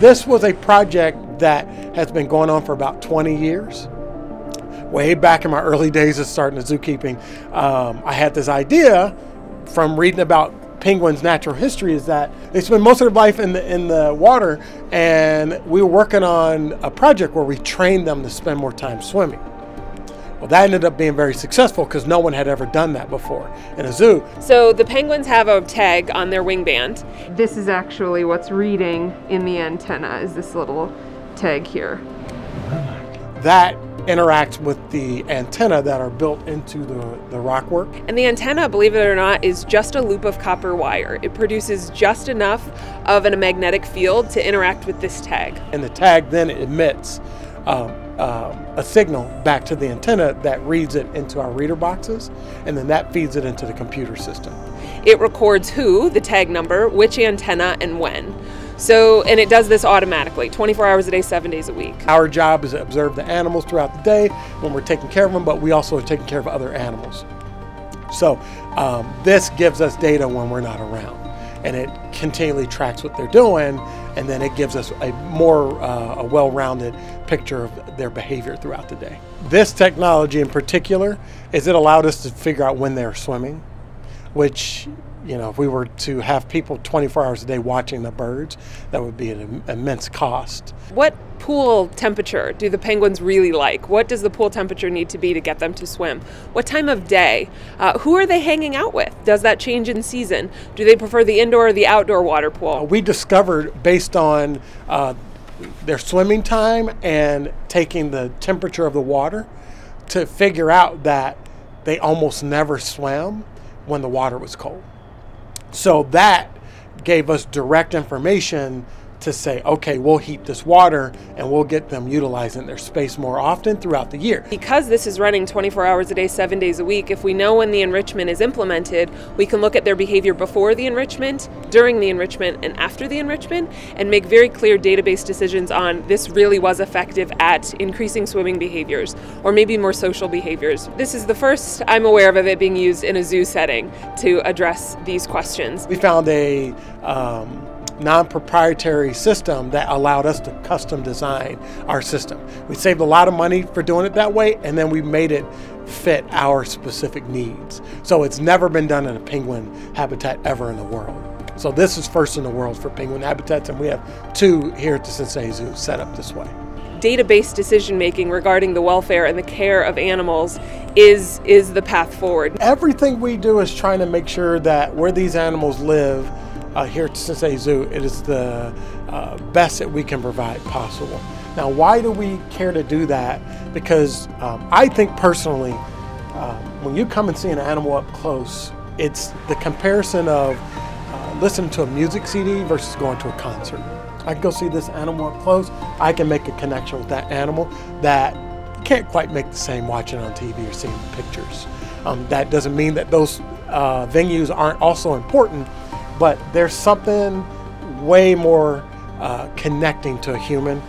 This was a project that has been going on for about 20 years. Way back in my early days of starting the zookeeping, um, I had this idea from reading about penguins' natural history is that they spend most of their life in the in the water, and we were working on a project where we trained them to spend more time swimming. Well, that ended up being very successful because no one had ever done that before in a zoo. So the penguins have a tag on their wing band. This is actually what's reading in the antenna is this little tag here. That interacts with the antenna that are built into the, the rockwork. And the antenna, believe it or not, is just a loop of copper wire. It produces just enough of a magnetic field to interact with this tag. And the tag then emits um, um, a signal back to the antenna that reads it into our reader boxes, and then that feeds it into the computer system. It records who, the tag number, which antenna, and when. So, and it does this automatically, 24 hours a day, seven days a week. Our job is to observe the animals throughout the day when we're taking care of them, but we also are taking care of other animals. So, um, this gives us data when we're not around and it continually tracks what they're doing, and then it gives us a more uh, a well-rounded picture of their behavior throughout the day. This technology in particular is it allowed us to figure out when they're swimming, which you know, if we were to have people 24 hours a day watching the birds, that would be an immense cost. What pool temperature do the penguins really like? What does the pool temperature need to be to get them to swim? What time of day? Uh, who are they hanging out with? Does that change in season? Do they prefer the indoor or the outdoor water pool? Uh, we discovered based on uh, their swimming time and taking the temperature of the water to figure out that they almost never swam when the water was cold. So that gave us direct information to say, okay, we'll heat this water and we'll get them utilizing their space more often throughout the year. Because this is running 24 hours a day, seven days a week, if we know when the enrichment is implemented, we can look at their behavior before the enrichment, during the enrichment, and after the enrichment, and make very clear database decisions on this really was effective at increasing swimming behaviors or maybe more social behaviors. This is the first I'm aware of of it being used in a zoo setting to address these questions. We found a um, non-proprietary system that allowed us to custom design our system. We saved a lot of money for doing it that way, and then we made it fit our specific needs. So it's never been done in a penguin habitat ever in the world. So this is first in the world for penguin habitats, and we have two here at the Cincinnati Zoo set up this way. Database decision making regarding the welfare and the care of animals is is the path forward. Everything we do is trying to make sure that where these animals live uh, here at Cincinnati Zoo, it is the uh, best that we can provide possible. Now, why do we care to do that? Because um, I think personally, um, when you come and see an animal up close, it's the comparison of uh, listening to a music CD versus going to a concert. I can go see this animal up close. I can make a connection with that animal that can't quite make the same watching on TV or seeing pictures. Um, that doesn't mean that those uh, venues aren't also important, but there's something way more uh, connecting to a human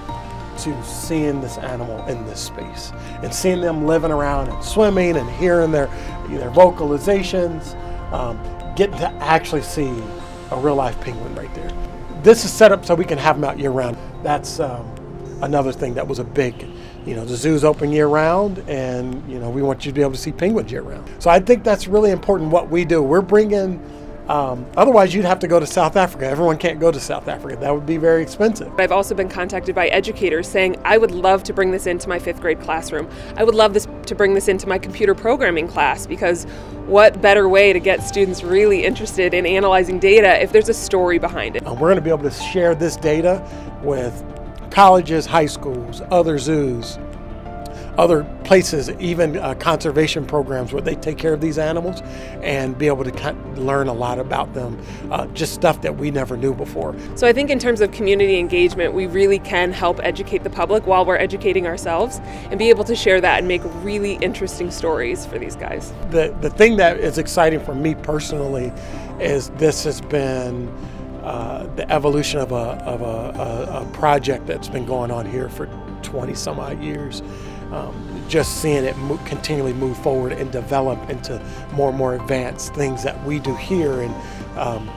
to seeing this animal in this space and seeing them living around and swimming and hearing their, their vocalizations, um, getting to actually see a real life penguin right there. This is set up so we can have them out year round. That's um, another thing that was a big, you know, the zoo's open year round and, you know, we want you to be able to see penguins year round. So I think that's really important what we do. We're bringing um, otherwise, you'd have to go to South Africa. Everyone can't go to South Africa. That would be very expensive. I've also been contacted by educators saying, I would love to bring this into my fifth grade classroom. I would love this to bring this into my computer programming class because what better way to get students really interested in analyzing data if there's a story behind it? we're going to be able to share this data with colleges, high schools, other zoos, other places, even uh, conservation programs where they take care of these animals and be able to learn a lot about them, uh, just stuff that we never knew before. So I think in terms of community engagement, we really can help educate the public while we're educating ourselves and be able to share that and make really interesting stories for these guys. The, the thing that is exciting for me personally is this has been uh, the evolution of, a, of a, a, a project that's been going on here for 20 some odd years um, just seeing it mo continually move forward and develop into more and more advanced things that we do here. And, um,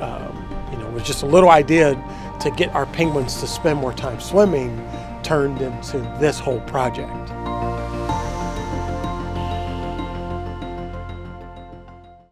um, you know, it was just a little idea to get our penguins to spend more time swimming turned into this whole project.